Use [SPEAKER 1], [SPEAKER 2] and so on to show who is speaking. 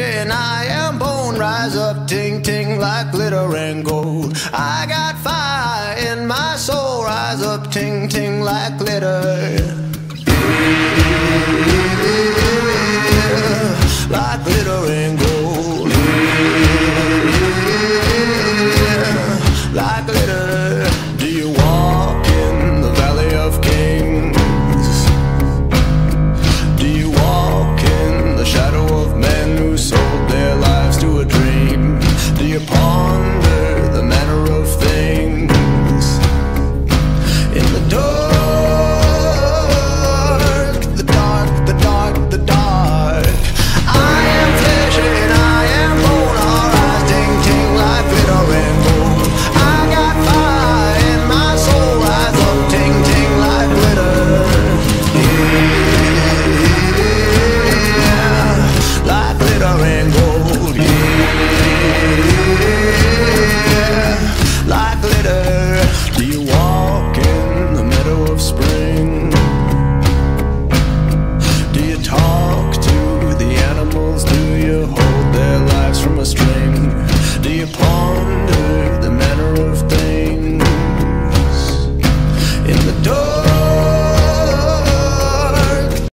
[SPEAKER 1] and I am bone. Rise up, ting ting like glitter and gold. I got fire in my soul. Rise up, ting ting like glitter. glitter and gold.